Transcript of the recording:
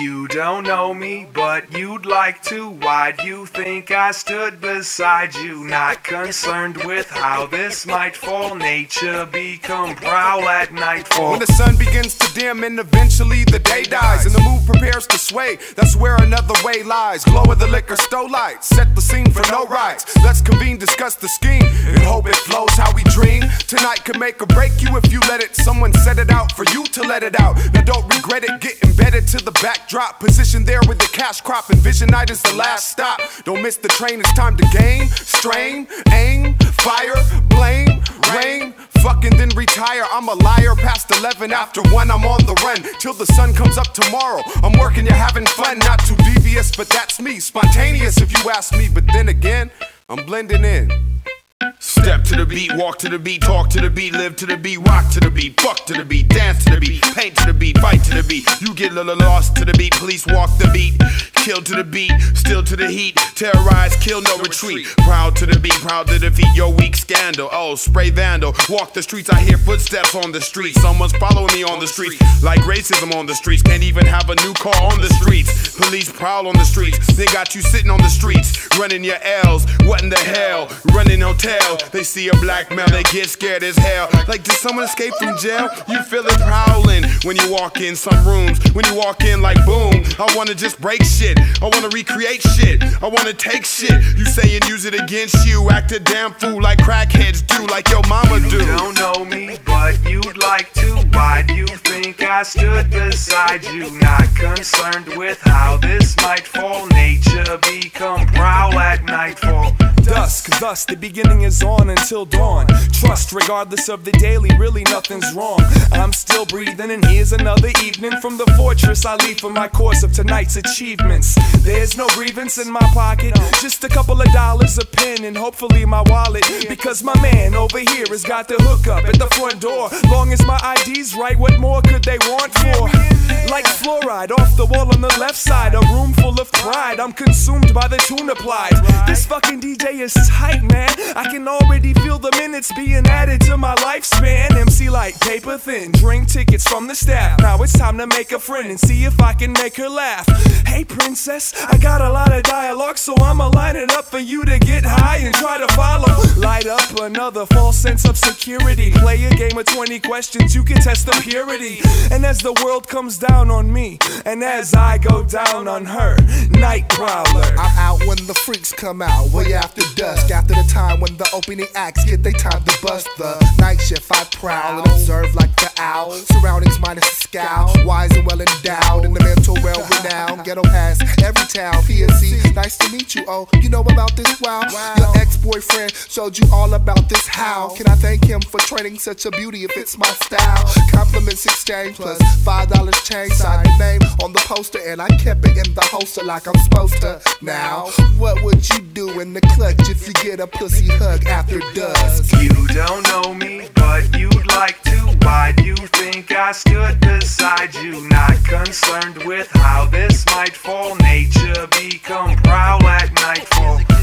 You don't know me, but you'd like to. Why'd you think I stood beside you? Not concerned with how this might fall. Nature become prowl at nightfall. When the sun begins to dim and eventually the day dies and the moon prepares to sway, that's where another way lies. Glow of the liquor stove lights, set the scene for no rights. Let's convene, discuss the scheme, and hope it flows how we dream. Tonight could make or break you if you let it. Someone set it out for you to let it out. Now don't regret it, get embedded to the backdrop. Position there with the cash crop, vision night is the last stop. Don't miss the train, it's time to gain, strain, aim, fire, blame, rain. Fucking then retire. I'm a liar past 11 after 1. I'm on the run till the sun comes up tomorrow. I'm working, you're having fun. Not too devious, but that's me. Spontaneous if you ask me, but then again, I'm blending in. Step to the beat, walk to the beat, talk to the beat, live to the beat, rock to the beat, fuck to the beat, dance to the beat, to the beat. You get lost to the beat, police walk the beat, kill to the beat, still to the heat, terrorize, kill, no retreat. Proud to the beat, proud to defeat your weak scandal. Oh, spray vandal, walk the streets, I hear footsteps on the street. Someone's following me on the street, like racism on the streets. Can't even have a new car on the streets. Police prowl on the streets, they got you sitting on the streets, running your L's. What in the hell? Running hotel. They see a black man, they get scared as hell. Like, did someone escape from jail? You feel it prowling when you walk in some rooms. When you walk in, like, boom, I wanna just break shit. I wanna recreate shit. I wanna take shit. You say and use it against you. Act a damn fool like crackheads do, like your mama do. You don't know me, but you'd like to. Why do you think I stood beside you? Not concerned with how this might fall. Nature become prowl at nightfall. Dusk, thus the beginning is on until dawn. Trust, regardless of the daily, really nothing's wrong. I'm still breathing, and here's another evening from the fortress I leave for my course of tonight's achievements. There's no grievance in my pocket, just a couple of dollars, a pen, and hopefully my wallet. Because my man over here has got the hookup at the front door. Long as my ID's right, what more could they want for? Off the wall on the left side, a room full of pride. I'm consumed by the tune applied. This fucking DJ is tight, man. I can already feel the minutes being added to my lifespan. MC like paper thin, drink tickets from the staff. Now it's time to make a friend and see if I can make her laugh. Hey, princess, I got a lot of dialogue, so I'ma line it up for you to get high and try to follow. Light up another false sense of security. Play a game of 20 questions, you can test the purity. And as the world comes down on me, and as I go down on her, night prowler. I'm out when the freaks come out, way after dusk. After the time when the opening acts get they time to bust the night shift. I prowl and observe like the owl. Surroundings minus a scowl. Wise and well endowed Ghetto pass every town. PNC, nice to meet you. Oh, you know about this? Wow. Your ex boyfriend showed you all about this. How can I thank him for training such a beauty if it's my style? Compliments exchange plus five dollars change. Sign your name on the poster and I kept it in the holster like I'm supposed to. Now, what would you do in the clutch if you get a pussy hug after dusk? With how this might fall. Nature become prowl at nightfall.